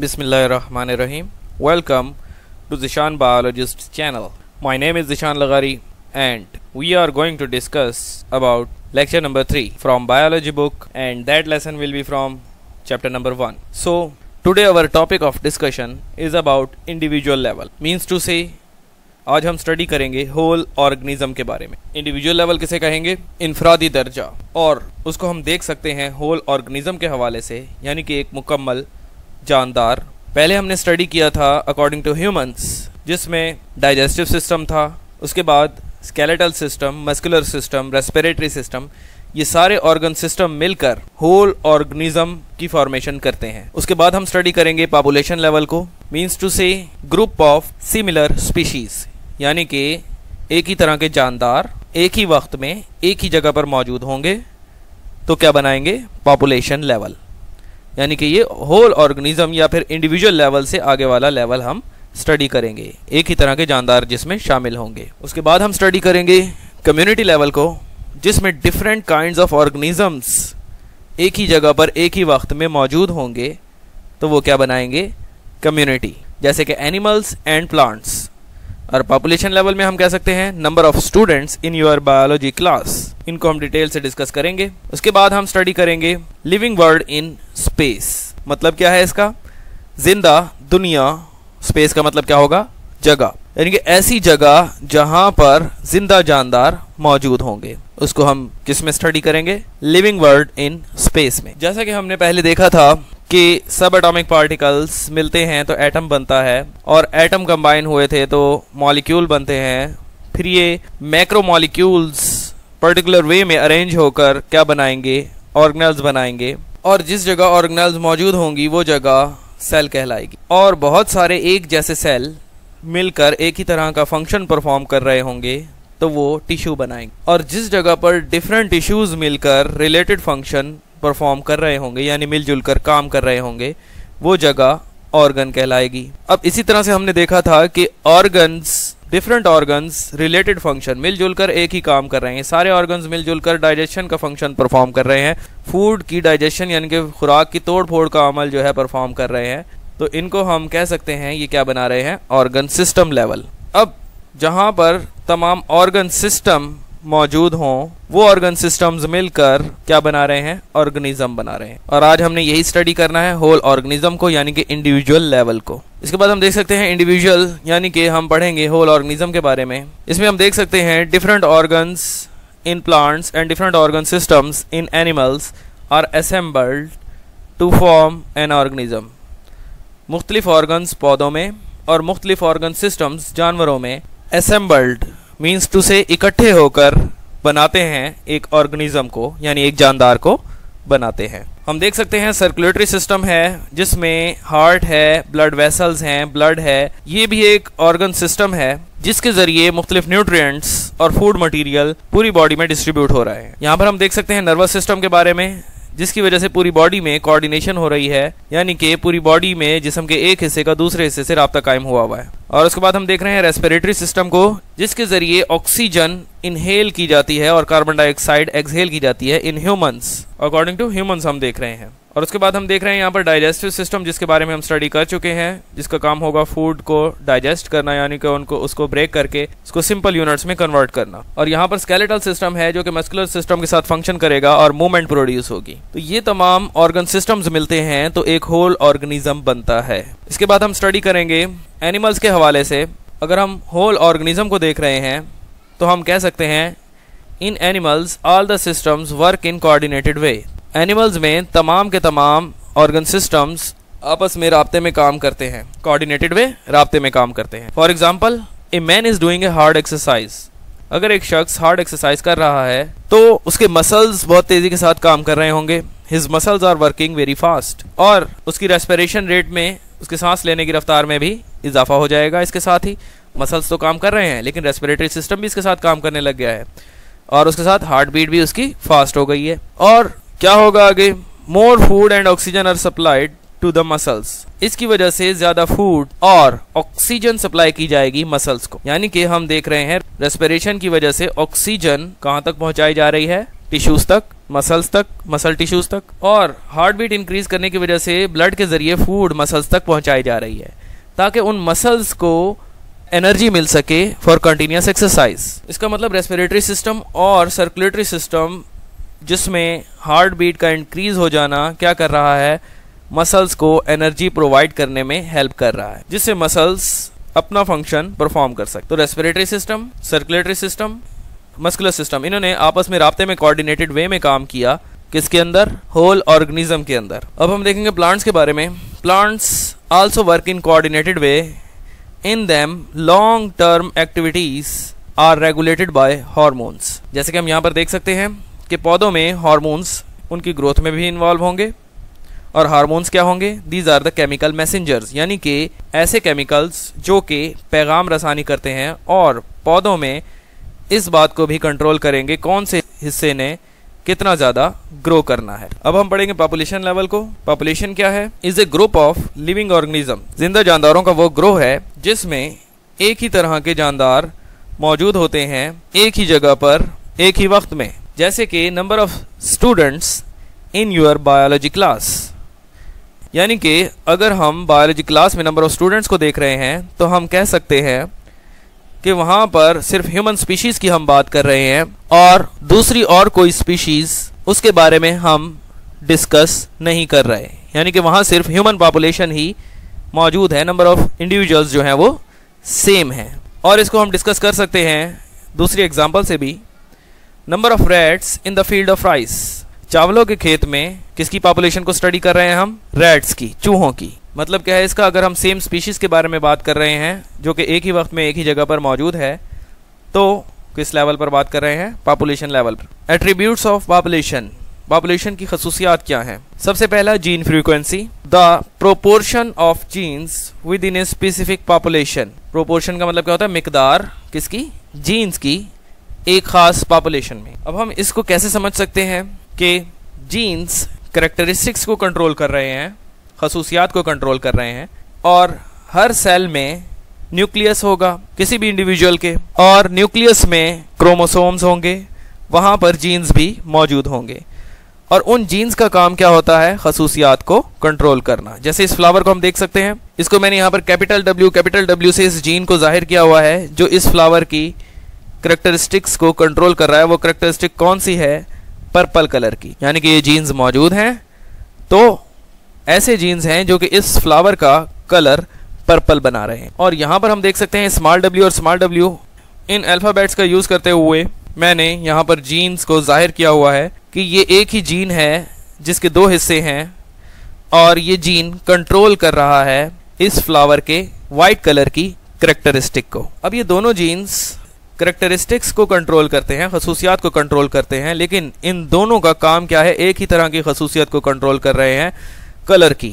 बिसमीम welcome to Zeeshan biologist channel my name is Zeeshan Lagari and we are going to discuss about lecture number three from biology book and that lesson will be from chapter number one so today our topic of discussion is about individual level means to say आज हम study करेंगे whole organism के बारे में। Individual level किसे कहेंगे? इंफरादी दर्जा और उसको हम देख सकते हैं होल ऑर्गेनिज्म के हवाले से, यानी कि एक मुकम्मल जानदार। पहले हमने स्टडी किया था अकॉर्डिंग टू ह्यूमंस जिसमें डाइजेस्टिव सिस्टम था, उसके बाद skeletal system muscular system respiratory system ये सारे ऑर्गन सिस्टम मिलकर होल ऑर्गेनिज्म की फॉर्मेशन करते हैं। उसके बाद हम स्टडी करेंगे पॉपुलेशन लेवल को means to say group of similar species यानी कि एक ही तरह के जानदार, एक ही वक्त में एक ही जगह पर मौजूद होंगे तो क्या बनाएँगे? पॉपुलेशन लेवल यानी कि ये होल ऑर्गेनिज्म या फिर इंडिविजुअल लेवल से आगे वाला लेवल हम स्टडी करेंगे। एक ही तरह के जानदार जिसमें शामिल होंगे। उसके बाद हम स्टडी करेंगे कम्युनिटी लेवल को, जिसमें डिफरेंट काइंड ऑफ़ ऑर्गेनिजम्स एक ही जगह पर, एक ही वक्त में मौजूद होंगे। तो वो क्या बनाएँगे? कम्युनिटी जैसे कि एनिमल्स एंड प्लांट्स और पॉपुलेशन लेवल में हम कह सकते हैं number of students in your biology class इनको हम डिटेल से डिस्कस करेंगे। उसके बाद हम स्टडी करेंगे लिविंग वर्ल्ड इन स्पेस मतलब क्या है इसका? ज़िंदा दुनिया स्पेस का मतलब क्या होगा? जगह. यानी कि ऐसी जगह जहाँ पर ज़िंदा जानदार मौजूद होंगे। उसको हम किसमें स्टडी करेंगे? लिविंग वर्ल्ड इन स्पेस में। जैसा कि हमने पहले देखा था कि सब एटॉमिक पार्टिकल्स मिलते हैं तो एटम बनता है और एटम कंबाइन हुए थे तो मॉलिक्यूल बनते हैं। फिर ये मैक्रो मॉलिक्यूल्स पर्टिकुलर वे में अरेंज होकर क्या बनाएँगे? ऑर्गेनल्स बनाएँगे। और जिस जगह ऑर्गेनल्स मौजूद होंगी, वो जगह सेल कहलाएगी। और बहुत सारे एक जैसे सेल मिलकर एक ही तरह का फ़ंक्शन परफॉर्म कर रहे होंगे तो वो टिश्यू बनाएँगे। और जिस जगह पर डिफरेंट टिश्यूज मिलकर रिलेटेड फ़ंक्शन परफॉर्म कर रहे होंगे, यानी मिलजुल कर काम कर रहे होंगे, वो जगह ऑर्गन कहलाएगी। अब इसी तरह से हमने देखा था कि organs different organs related function मिलजुल कर एक ही काम कर रहे हैं। सारे ऑर्गन्स मिलजुल कर डाइजेशन का फ़ंक्शन परफॉर्म कर रहे हैं। फ़ूड की डाइजेशन यानी कि खुराक की तोड़ फोड़ का अमल जो है परफॉर्म कर रहे हैं। तो इनको हम कह सकते हैं, ये क्या बना रहे हैं? ऑर्गन सिस्टम लेवल अब जहाँ पर तमाम ऑर्गन सिस्टम मौजूद हों, वो ऑर्गन सिस्टम्स मिलकर क्या बना रहे हैं? ऑर्गेनिज्म बना रहे हैं। और आज हमने यही स्टडी करना है होल ऑर्गेनिज्म को, यानी कि इंडिविजुअल लेवल को। इसके बाद हम देख सकते हैं इंडिविजुअल यानी कि हम पढ़ेंगे होल ऑर्गेनिज्म के बारे में। इसमें हम देख सकते हैं different organs in plants and different organ systems in animals are assembled to form an organism मुख्तलिफ़ ऑर्गन्स पौधों में और मुख्तलिफ़ ऑर्गन सिस्टम्स जानवरों में असेंबल्ड मीन्स टू से इकट्ठे होकर बनाते हैं एक ऑर्गेनिज्म को, यानी एक जानदार को बनाते हैं। हम देख सकते हैं सर्कुलेटरी सिस्टम है, जिसमें हार्ट है ब्लड वेसल्स हैं ब्लड है, ये भी एक ऑर्गन सिस्टम है, जिसके ज़रिए मुख्तलिफ़ न्यूट्रिएंट्स और फ़ूड मटेरियल पूरी बॉडी में डिस्ट्रीब्यूट हो रहा है। यहाँ पर हम देख सकते हैं नर्वस सिस्टम के बारे में जिसकी वजह से पूरी बॉडी में कोऑर्डिनेशन हो रही है, यानी कि पूरी बॉडी में जिसम के एक हिस्से का दूसरे हिस्से से रबता कायम हुआ हुआ है। और उसके बाद हम देख रहे हैं रेस्पिरेटरी सिस्टम को, जिसके ज़रिए ऑक्सीजन इनहेल की जाती है और कार्बन डाइऑक्साइड एक्सहेल की जाती है in humans according to humans हम देख रहे हैं। और उसके बाद हम देख रहे हैं यहाँ पर डाइजेस्टिव सिस्टम जिसके बारे में हम स्टडी कर चुके हैं, जिसका काम होगा फ़ूड को डाइजेस्ट करना, यानी कि उनको, उसको ब्रेक करके, उसको सिंपल यूनिट्स में कन्वर्ट करना। और यहाँ पर स्केलेटल सिस्टम है, जो कि मस्कुलर सिस्टम के साथ फ़ंक्शन करेगा और मूवमेंट प्रोड्यूस होगी। तो ये तमाम ऑर्गन सिस्टम्स मिलते हैं तो एक होल ऑर्गेनिज्म बनता है। इसके बाद हम स्टडी करेंगे एनिमल्स के हवाले से। अगर हम होल ऑर्गेनिज्म को देख रहे हैं तो हम कह सकते हैं in animals all the systems work in coordinated way animals में तमाम के तमाम ऑर्गन सिस्टम्स आपस में रबते में काम करते हैं कोऑर्डिनेटेड वे रबते में काम करते हैं। For example a man is doing a hard exercise अगर एक शख्स हार्ड एक्सरसाइज कर रहा है तो उसके मसल्स बहुत तेज़ी के साथ काम कर रहे होंगे। His muscles are working very fast और उसकी रेस्पिरेशन रेट में, उसके सांस लेने की रफ्तार में भी इजाफा हो जाएगा इसके साथ ही। मसल्स तो काम कर रहे हैं, लेकिन रेस्पिरेटरी सिस्टम भी इसके साथ काम करने लग गया है। और उसके साथ हार्ट बीट भी उसकी फास्ट हो गई है। और क्या होगा आगे? More food and oxygen are supplied to the muscles इसकी वजह से ज़्यादा फ़ूड और ऑक्सीजन सप्लाई की जाएगी मसल्स को। यानी कि हम देख रहे हैं रेस्पिरेशन की वजह से ऑक्सीजन कहाँ तक पहुंचाई जा रही है? टिश्यूज तक मसल्स तक मसल टिश्यूज तक। और हार्ट बीट इंक्रीज करने की वजह से ब्लड के ज़रिए फ़ूड मसल्स तक पहुंचाई जा रही है। ताकि उन मसल्स को एनर्जी मिल सके फॉर कंटिन्यूस एक्सरसाइज इसका मतलब रेस्पिरेटरी सिस्टम और सर्कुलेटरी सिस्टम जिसमें हार्ट बीट का इंक्रीज हो जाना क्या कर रहा है? मसल्स को एनर्जी प्रोवाइड करने में हेल्प कर रहा है, जिससे मसल्स अपना फ़ंक्शन परफॉर्म कर सकते तो respiratory system circulatory system muscular system इन्होंने आपस में रबते में कोऑर्डिनेटेड वे में काम किया किसके अंदर? होल ऑर्गेनिज्म के अंदर। अब हम देखेंगे प्लांट्स के बारे में। Plants also work in coordinated way in them long term activities are regulated by hormones जैसे कि हम यहाँ पर देख सकते हैं कि पौधों में हार्मोन्स उनकी ग्रोथ में भी इन्वॉल्व होंगे। और हार्मोन्स क्या होंगे? These are the chemical messengers यानी कि ऐसे केमिकल्स जो कि पैगाम रसानी करते हैं और पौधों में इस बात को भी कंट्रोल करेंगे कौन से हिस्से ने कितना ज़्यादा ग्रो करना है। अब हम पढ़ेंगे पॉपुलेशन लेवल को। पॉपुलेशन क्या है? Is a group of living organism ज़िंदा जानदारों का वो ग्रोह है जिसमें एक ही तरह के जानदार मौजूद होते हैं एक ही जगह पर, एक ही वक्त में। जैसे कि number of students in your biology class यानी कि अगर हम बायोलॉजी क्लास में नंबर ऑफ़ स्टूडेंट्स को देख रहे हैं तो हम कह सकते हैं कि वहाँ पर सिर्फ़ ह्यूमन स्पीशीज की हम बात कर रहे हैं और दूसरी और कोई स्पीशीज उसके बारे में हम डिस्कस नहीं कर रहे। यानी कि वहाँ सिर्फ़ ह्यूमन पॉपुलेशन ही मौजूद है नंबर ऑफ़ इंडिविजुअल्स जो हैं वो सेम है। और इसको हम डिस्कस कर सकते हैं दूसरी एग्ज़ाम्पल से भी। Number of rats in the field of rice चावलों के खेत में किसकी पॉपुलेशन को स्टडी कर रहे हैं हम? रेड्स की, चूहों की। मतलब क्या है इसका? अगर हम सेम स्पीशीज के बारे में बात कर रहे हैं, जो कि एक ही वक्त में एक ही जगह पर मौजूद है तो किस लेवल पर बात कर रहे हैं? पॉपुलेशन लेवल पर। एट्रीब्यूट्स ऑफ़ पॉपुलेशन पॉपुलेशन की खसूसियात क्या हैं? सबसे पहला gene frequency the proportion of genes within a specific population proportion का मतलब क्या होता है? मिकदार किसकी? जीन्स की। एक खास पॉपुलेशन में। अब हम इसको कैसे समझ सकते हैं कि जीन्स करेक्टरिस्टिक्स को कंट्रोल कर रहे हैं, खसूसियात को कंट्रोल कर रहे हैं, और हर सेल में न्यूक्लियस होगा, किसी भी इंडिविजुअल के, और न्यूक्लियस में क्रोमोसोम्स होंगे, वहाँ पर जीन्स भी मौजूद होंगे। और उन जीन्स का काम क्या होता है? खसूसियात को कंट्रोल करना। जैसे इस फ्लावर को हम देख सकते हैं, इसको मैंने यहाँ पर कैपिटल डब्ल्यू कैपिटल डब्ल्यू से इस जीन को ज़ाहिर किया हुआ है, जो इस फ्लावर की करेक्टरिस्टिक्स को कंट्रोल कर रहा है, वो करेक्टरिस्टिक कौन सी है? पर्पल कलर की। यानी कि ये जीन्स मौजूद हैं। तो ऐसे जीन्स हैं जो कि इस फ्लावर का कलर पर्पल बना रहे हैं। और यहाँ पर हम देख सकते हैं स्मॉल डब्ल्यू और स्मॉल डब्ल्यू इन अल्फ़ाबेट्स का यूज़ करते हुए मैंने यहाँ पर जीन्स को ज़ाहिर किया हुआ है कि ये एक ही जीन है, जिसके दो हिस्से हैं और ये जीन कंट्रोल कर रहा है इस फ्लावर के वाइट कलर की करेक्टरिस्टिक को। अब ये दोनों जीन्स करेक्टरिस्टिक्स को कंट्रोल करते हैं, खसूसियात को कंट्रोल करते हैं, लेकिन इन दोनों का काम क्या है? एक ही तरह की खसूसियत को कंट्रोल कर रहे हैं कलर की।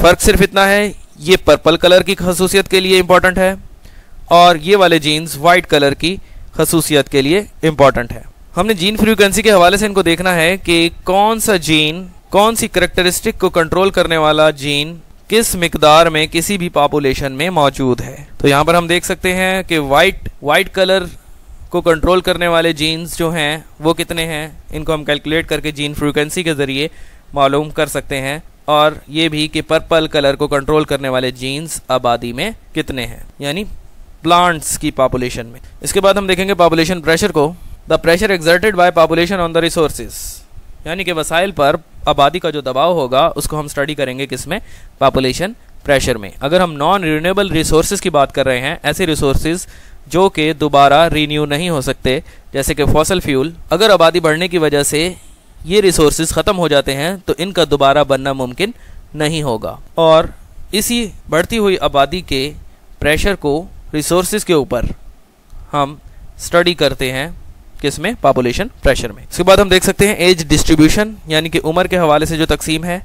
फ़र्क सिर्फ़ इतना है, ये पर्पल कलर की खसूसियत के लिए इंपॉर्टेंट है और ये वाले जीन्स वाइट कलर की खसूसियत के लिए इंपॉर्टेंट है। हमने जीन फ्रीक्वेंसी के हवाले से इनको देखना है कि कौन सा जीन कौन सी करेक्टरिस्टिक को कंट्रोल करने वाला जीन किस मकदार में किसी भी पॉपुलेशन में मौजूद है? तो यहाँ पर हम देख सकते हैं कि वाइट वाइट कलर को कंट्रोल करने वाले जीन्स जो हैं, वो कितने हैं? इनको हम कैलकुलेट करके जीन फ्रीक्वेंसी के ज़रिए मालूम कर सकते हैं। और ये भी कि पर्पल कलर को कंट्रोल करने वाले जीन्स आबादी में कितने हैं? यानी प्लांट्स की पॉपुलेशन में। इसके बाद हम देखेंगे पॉपुलेशन प्रेशर को। The pressure exerted by population on the resources यानी कि वसाइल पर आबादी का जो दबाव होगा, उसको हम स्टडी करेंगे किसमें? पॉपुलेशन प्रेशर में। अगर हम नॉन रिन्यूएबल रिसोर्सेज की बात कर रहे हैं, ऐसे रिसोर्सेज जो कि दोबारा रीन्यू नहीं हो सकते, जैसे कि फॉसल फ्यूल अगर आबादी बढ़ने की वजह से ये रिसोर्सेज ख़त्म हो जाते हैं तो इनका दोबारा बनना मुमकिन नहीं होगा। और इसी बढ़ती हुई आबादी के प्रेशर को रिसोर्सेज के ऊपर हम स्टडी करते हैं। किसमें? पॉपुलेशन प्रेशर में। इसके बाद हम देख सकते हैं एज डिस्ट्रीब्यूशन यानी कि उम्र के हवाले से जो तकसीम है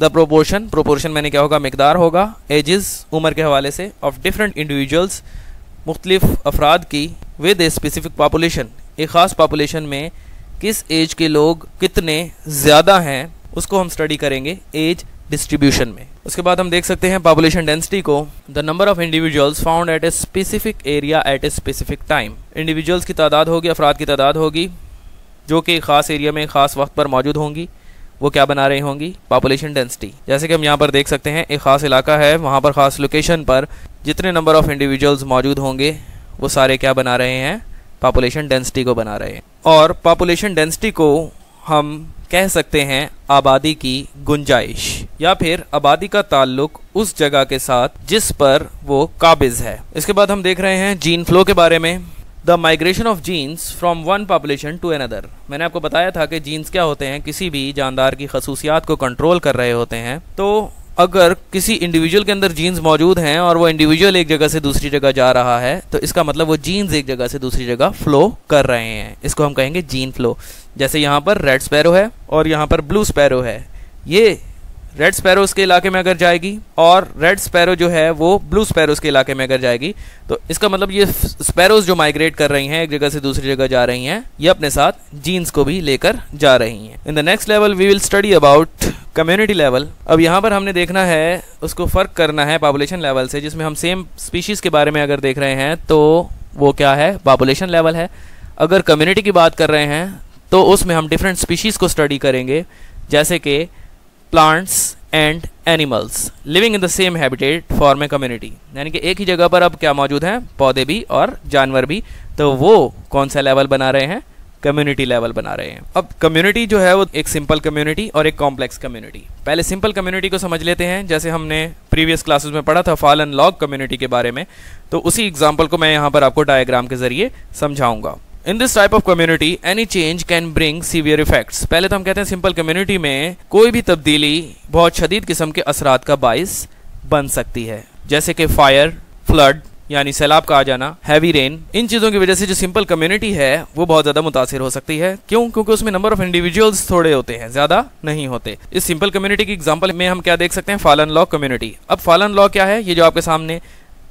द प्रोपोर्शन प्रोपोर्शन मैंने क्या होगा? मकदार होगा। एजेस उम्र के हवाले से ऑफ़ डिफरेंट इंडिविजुअल्स मुख्तलिफ़ अफराद की विद ए स्पेसिफिक पॉपुलेशन एक ख़ास पॉपुलेशन में किस एज के लोग कितने ज़्यादा हैं, उसको हम स्टडी करेंगे। एज डिस्ट्रीब्यूशन में। उसके बाद हम देख सकते हैं पॉपुलेशन डेंसिटी को। The number of individuals found at a specific area at a specific time individuals की तादाद होगी, अफराद की तादाद होगी, जो कि ख़ास एरिया में, ख़ास वक्त पर मौजूद होंगी, वो क्या बना रही होंगी? पॉपुलेशन डेंसिटी जैसे कि हम यहाँ पर देख सकते हैं, एक ख़ास इलाका है, वहाँ पर ख़ास लोकेशन पर जितने नंबर ऑफ़ इंडिविजुअल्स मौजूद होंगे, वो सारे क्या बना रहे हैं? पॉपुलेशन डेंसिटी को बना रहे हैं। और पॉपुलेशन डेंसिटी को हम कह सकते हैं आबादी की गुंजाइश, या फिर आबादी का ताल्लुक उस जगह के साथ जिस पर वो काबिज है। इसके बाद हम देख रहे हैं जीन फ्लो के बारे में। The migration of genes from one population to another मैंने आपको बताया था कि जीन्स क्या होते हैं, किसी भी जानदार की खसूसियात को कंट्रोल कर रहे होते हैं। तो अगर किसी इंडिविजुअल के अंदर जीन्स मौजूद हैं और वो इंडिविजुअल एक जगह से दूसरी जगह जा रहा है तो इसका मतलब वो जीन्स एक जगह से दूसरी जगह फ्लो कर रहे हैं। इसको हम कहेंगे जीन फ्लो जैसे यहाँ पर रेड स्पैरो है और यहाँ पर ब्लू स्पैरो है। ये रेड स्पैरोज के इलाके में अगर जाएगी और रेड स्पैरो जो है वो ब्लू स्पैरोज के इलाके में अगर जाएगी तो इसका मतलब ये स्पैरोज जो माइग्रेट कर रही हैं, एक जगह से दूसरी जगह जा रही हैं, ये अपने साथ जीन्स को भी लेकर जा रही हैं। In the next level we will study about community level अब यहाँ पर हमने देखना है, उसको फ़र्क करना है पॉपुलेशन लेवल से, जिसमें हम सेम स्पीशीज़ के बारे में अगर देख रहे हैं तो वो क्या है? पॉपुलेशन लेवल है। अगर कम्युनिटी की बात कर रहे हैं तो उसमें हम डिफरेंट स्पीशीज़ को स्टडी करेंगे, जैसे कि plants and animals living in the same habitat form a community यानी कि एक ही जगह पर अब क्या मौजूद हैं? पौधे भी और जानवर भी। तो वो कौन सा लेवल बना रहे हैं? कम्युनिटी लेवल बना रहे हैं। अब कम्युनिटी जो है वो एक सिंपल कम्युनिटी और एक कॉम्प्लेक्स कम्युनिटी पहले सिंपल कम्युनिटी को समझ लेते हैं। जैसे हमने प्रीवियस क्लासेस में पढ़ा था फॉल एंड लॉग कम्युनिटी के बारे में। तो उसी एग्ज़ाम्पल को मैं यहाँ पर आपको डायग्राम के ज़रिए समझाऊँगा। In this type of community any change can bring severe effects पहले तो हम कहते हैं सिंपल कम्युनिटी में कोई भी तब्दीली बहुत शदीद किस्म के असरात का बाइस बन सकती है। जैसे कि फायर फ्लड यानी सैलाब का आ जाना हैवी रेन इन चीज़ों की वजह से जो सिंपल कम्युनिटी है, वो बहुत ज़्यादा मुतासर हो सकती है। क्यों? क्योंकि उसमें नंबर ऑफ़ इंडिविजुअल्स थोड़े होते हैं, ज़्यादा नहीं होते। इस सिंपल कम्युनिटी की एग्ज़ाम्पल में हम क्या देख सकते हैं? फॉलन लॉ कम्युनिटी अब फॉलन लॉ क्या है? ये जो आपके सामने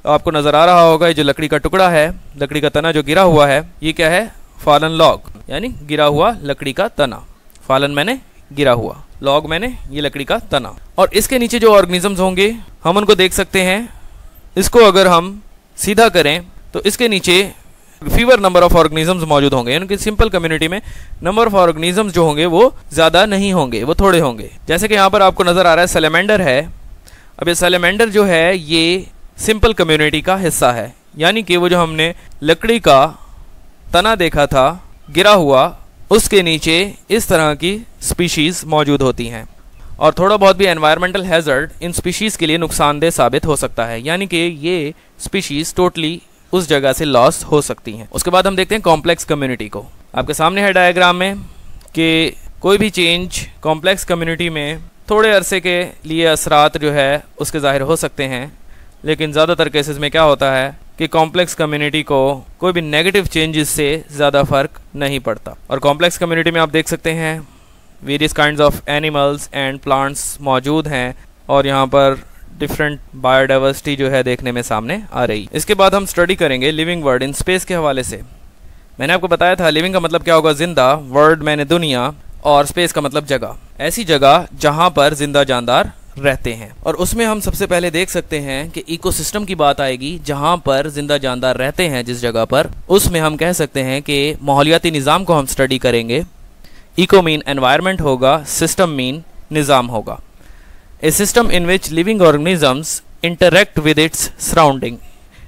आपको नज़र आ रहा होगा, ये जो लकड़ी का टुकड़ा है, लकड़ी का तना जो गिरा हुआ है, ये क्या है? फालन लॉग यानी गिरा हुआ लकड़ी का तना। फॉलन मैंने गिरा हुआ। लॉग मैंने, ये लकड़ी का तना। और इसके नीचे जो ऑर्गेनिजम्स होंगे, हम उनको देख सकते हैं। इसको अगर हम सीधा करें तो इसके नीचे फीवर नंबर ऑफ़ ऑर्गेनिजम्स मौजूद होंगे। यानी कि सिंपल कम्युनिटी में नंबर ऑफ़ ऑर्गेनिजम्स जो होंगे, वो ज़्यादा नहीं होंगे, वो थोड़े होंगे। जैसे कि यहाँ पर आपको नज़र आ रहा है सेलेमेंडर है। अब ये सेलेमेंडर जो है, ये सिंपल कम्युनिटी का हिस्सा है। यानी कि वो जो हमने लकड़ी का तना देखा था, गिरा हुआ, उसके नीचे इस तरह की स्पीशीज़ मौजूद होती हैं। और थोड़ा बहुत भी एनवायरमेंटल हैज़र्ड इन स्पीशीज़ के लिए नुकसानदेह साबित हो सकता है। यानी कि ये स्पीशीज़ टोटली उस जगह से लॉस हो सकती हैं। उसके बाद हम देखते हैं कॉम्प्लेक्स कम्युनिटी को। आपके सामने है डायग्राम में कि कोई भी चेंज कॉम्प्लेक्स कम्युनिटी में थोड़े अरसे के लिए असरात जो है, उसके ज़ाहिर हो सकते हैं। लेकिन ज़्यादातर केसेस में क्या होता है कि कॉम्प्लेक्स कम्युनिटी को कोई भी नेगेटिव चेंजेस से ज़्यादा फ़र्क नहीं पड़ता। और कॉम्प्लेक्स कम्युनिटी में आप देख सकते हैं various kind of animals and plants मौजूद हैं और यहाँ पर डिफरेंट बायोडाइवर्सिटी जो है देखने में सामने आ रही। इसके बाद हम स्टडी करेंगे लिविंग वर्ड इन स्पेस के हवाले से। मैंने आपको बताया था लिविंग का मतलब क्या होगा? ज़िंदा वर्ड मैंने दुनिया और स्पेस का मतलब जगह। ऐसी जगह जहाँ पर ज़िंदा जानदार रहते हैं। और उसमें हम सबसे पहले देख सकते हैं कि इकोसिस्टम की बात आएगी, जहाँ पर ज़िंदा जानदार रहते हैं जिस जगह पर, उसमें हम कह सकते हैं कि माहौलियाती निज़ाम को हम स्टडी करेंगे। इको मीन एनवायरमेंट होगा सिस्टम मीन निज़ाम होगा। A system in which living organisms interact with its surrounding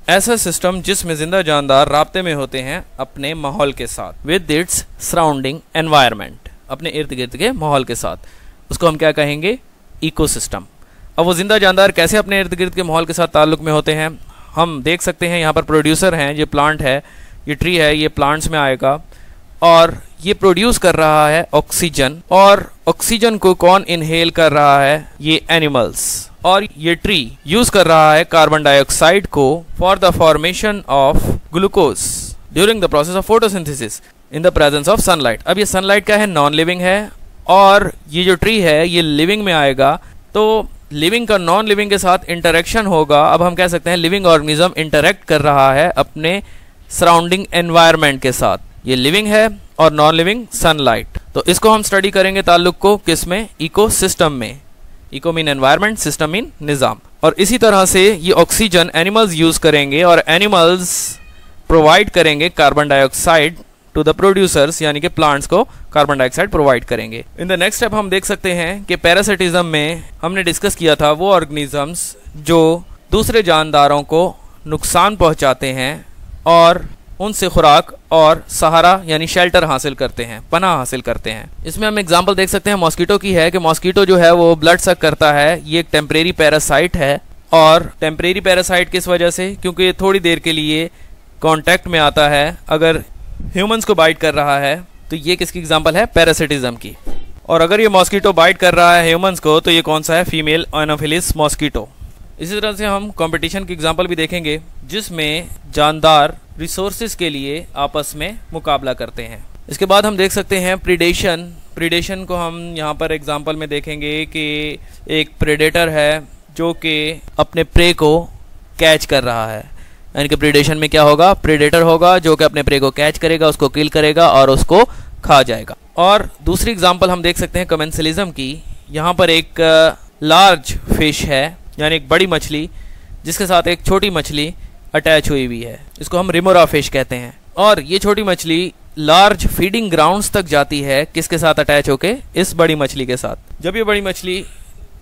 ऐसा सिस्टम जिसमें ज़िंदा जानदार रबते में होते हैं, अपने माहौल के साथ विद इट्स सराउंडिंग एनवायरमेंट अपने इर्द गिर्द के माहौल के साथ। उसको हम क्या कहेंगे? इकोसिस्टम अब वो ज़िंदा जानदार कैसे अपने इर्द गिर्द के माहौल के साथ ताल्लुक में होते हैं? हम देख सकते हैं यहाँ पर प्रोड्यूसर हैं, ये प्लांट है, ये ट्री है, ये प्लांट्स में आएगा और ये प्रोड्यूस कर रहा है ऑक्सीजन और ऑक्सीजन को कौन इनहेल कर रहा है? ये एनिमल्स और ये ट्री यूज़ कर रहा है कार्बन डाइऑक्साइड को for the formation of glucose during the process of photosynthesis in the presence of sunlight अब ये सनलाइट क्या है? नॉन लिविंग है और ये जो ट्री है, ये लिविंग में आएगा तो लिविंग का नॉन लिविंग के साथ इंटरेक्शन होगा। अब हम कह सकते हैं लिविंग ऑर्गेनिज्म इंटरेक्ट कर रहा है अपने सराउंडिंग एनवायरमेंट के साथ। ये लिविंग है और नॉन लिविंग सनलाइट तो इसको हम स्टडी करेंगे ताल्लुक को किसमें? इको सिस्टम में। Eco mean environment system mean निज़ाम। और इसी तरह से ये ऑक्सीजन एनिमल्स यूज़ करेंगे और एनिमल्स प्रोवाइड करेंगे carbon dioxide to the producers यानी कि प्लांट्स को कार्बन डाइऑक्साइड प्रोवाइड करेंगे। इन द नेक्स्ट स्टेप हम देख सकते हैं कि पैरासिटिज्म में हमने डिस्कस किया था वो ऑर्गेनिजम्स जो दूसरे जानदारों को नुकसान पहुंचाते हैं और उनसे खुराक और सहारा, यानी शेल्टर हासिल करते हैं पना हासिल करते हैं। इसमें हम एग्जांपल देख सकते हैं मॉस्किटो की है कि मॉस्किटो जो है वो ब्लड सक करता है, ये एक टेम्परेरी पैरासाइट है और टेम्परेरी पैरासाइट किस वजह से? क्योंकि ये थोड़ी देर के लिए कांटेक्ट में आता है। अगर ह्यूमंस को बाइट कर रहा है तो ये किसकी एग्जांपल है? पैरासिटिज्म की। और अगर ये मॉस्किटो बाइट कर रहा है ह्यूमंस को तो ये कौन सा है? फीमेल एनोफिलिस मॉस्किटो इसी तरह से हम कंपटीशन की एग्जांपल भी देखेंगे, जिसमें जानदार रिसोर्सेज के लिए आपस में मुकाबला करते हैं। इसके बाद हम देख सकते हैं प्रिडेशन प्रिडेशन को हम यहाँ पर एग्ज़ाम्पल में देखेंगे कि एक प्रेडेटर है, जो कि अपने प्रे को कैच कर रहा है। यानी कि प्रीडेशन में क्या होगा? प्रेडेटर होगा, जो कि अपने प्रे को कैच करेगा, उसको किल करेगा और उसको खा जाएगा। और दूसरी एग्ज़ाम्पल हम देख सकते हैं कमेंसलिज्म की। यहाँ पर एक लार्ज फ़िश है, यानी एक बड़ी मछली, जिसके साथ एक छोटी मछली अटैच हुई हुई है। इसको हम रिमोरा फ़िश कहते हैं। और ये छोटी मछली लार्ज फीडिंग ग्राउंड्स तक जाती है, किसके साथ अटैच होके? इस बड़ी मछली के साथ। जब ये बड़ी मछली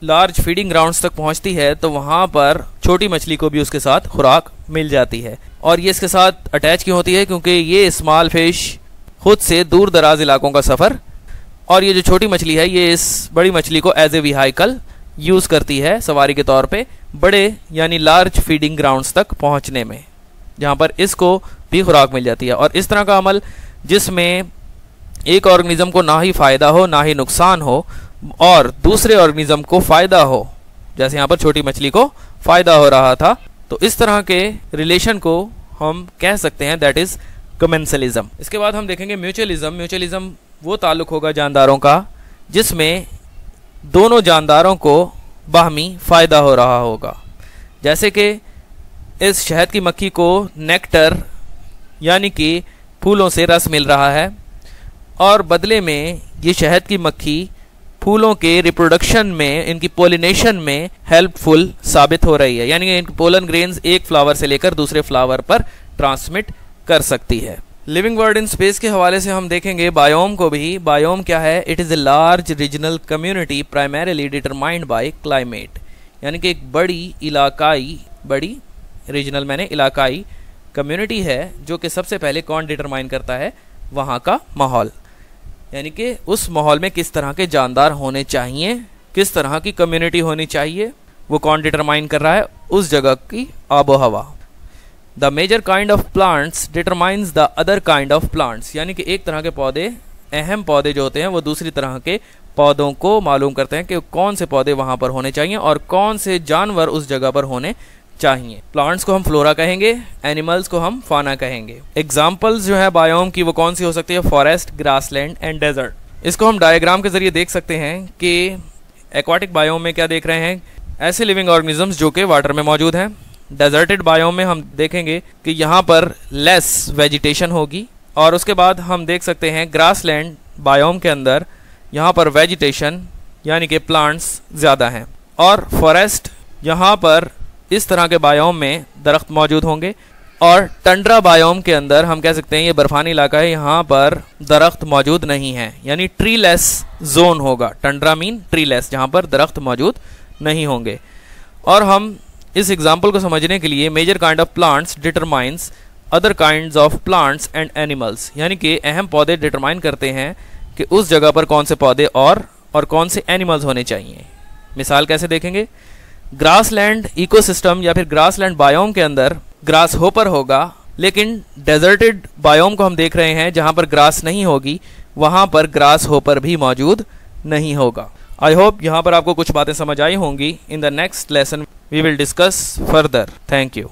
लार्ज फीडिंग ग्राउंड्स तक पहुँचती है तो वहाँ पर छोटी मछली को भी उसके साथ खुराक मिल जाती है। और ये इसके साथ अटैच क्यों होती है? क्योंकि ये स्मॉल फ़िश खुद से दूर दराज इलाकों का सफ़र। और ये जो छोटी मछली है, ये इस बड़ी मछली को एज ए विहाइकल यूज़ करती है सवारी के तौर पे बड़े, यानी लार्ज फीडिंग ग्राउंड्स तक पहुँचने में, जहाँ पर इसको भी खुराक मिल जाती है। और इस तरह का अमल जिसमें एक ऑर्गेनिज़म को ना ही फ़ायदा हो, ना ही नुकसान हो, और दूसरे ऑर्गेनिज्म को फ़ायदा हो, जैसे यहाँ पर छोटी मछली को फ़ायदा हो रहा था तो इस तरह के रिलेशन को हम कह सकते हैं दैट इज़ कमेंसलिज्म इसके बाद हम देखेंगे म्यूचुअलिज्म म्यूचुअलिज्म वो ताल्लुक होगा जानदारों का, जिसमें दोनों जानदारों को बाहमी फ़ायदा हो रहा होगा। जैसे कि इस शहद की मक्खी को नेक्टर यानी कि फूलों से रस मिल रहा है, और बदले में ये शहद की मक्खी फूलों के रिप्रोडक्शन में, इनकी पोलिनेशन में हेल्पफुल साबित हो रही है। यानी कि पोलन ग्रेन्स एक फ्लावर से लेकर दूसरे फ्लावर पर ट्रांसमिट कर सकती है। लिविंग वर्ल्ड इन स्पेस के हवाले से हम देखेंगे बायोम को भी। बायोम क्या है? It is a large regional community primarily determined by climate यानी कि एक बड़ी इलाकाई, बड़ी रीजनल मैंने इलाकाई कम्युनिटी है, जो कि सबसे पहले कौन डिटरमाइन करता है? वहाँ का माहौल। यानी कि उस माहौल में किस तरह के जानदार होने चाहिए, किस तरह की कम्युनिटी होनी चाहिए, वो कौन डिटरमाइन कर रहा है? उस जगह की आबो हवा the major kind of plants determines the other kind of plants यानी कि एक तरह के पौधे, अहम पौधे जो होते हैं, वो दूसरी तरह के पौधों को मालूम करते हैं कि कौन से पौधे वहाँ पर होने चाहिए और कौन से जानवर उस जगह पर होने चाहिए। प्लांट्स को हम फ्लोरा कहेंगे एनिमल्स को हम फाना कहेंगे। एग्जाम्पल्स जो है बायोम की, वो कौन सी हो सकती है? फॉरेस्ट ग्रासलैंड एंड डेजर्ट इसको हम डायग्राम के ज़रिए देख सकते हैं कि एक्वाटिक बायोम में क्या देख रहे हैं? ऐसे लिविंग ऑर्गेनिजम्स जो कि वाटर में मौजूद हैं। डेजर्टेड बायोम में हम देखेंगे कि यहाँ पर लेस वेजिटेशन होगी और उसके बाद हम देख सकते हैं ग्रासलैंड बायोम के अंदर यहाँ पर वेजिटेशन यानी कि प्लांट्स ज़्यादा हैं। और फॉरेस्ट यहाँ पर इस तरह के बायोम में दरख्त मौजूद होंगे और टंड्रा बायोम के अंदर हम कह सकते हैं ये बर्फानी इलाका है, यहाँ पर दरख्त मौजूद नहीं है। यानी ट्री लेस जोन होगा। टंड्रा मीन ट्री लेस जहाँ पर दरख्त मौजूद नहीं होंगे। और हम इस एग्ज़ाम्पल को समझने के लिए major kind of plants determines other kind of plants and animals यानी कि अहम पौधे डिटरमाइन करते हैं कि उस जगह पर कौन से पौधे और और कौन से एनिमल्स होने चाहिए। मिसाल कैसे देखेंगे? ग्रासलैंड इकोसिस्टम या फिर ग्रासलैंड बायोम के अंदर ग्रास होपर होगा, लेकिन डेजर्टेड बायोम को हम देख रहे हैं जहाँ पर ग्रास नहीं होगी, वहाँ पर ग्रास होपर भी मौजूद नहीं होगा। आई होप यहाँ पर आपको कुछ बातें समझ आई होंगी। In the next lesson we will discuss further thank you.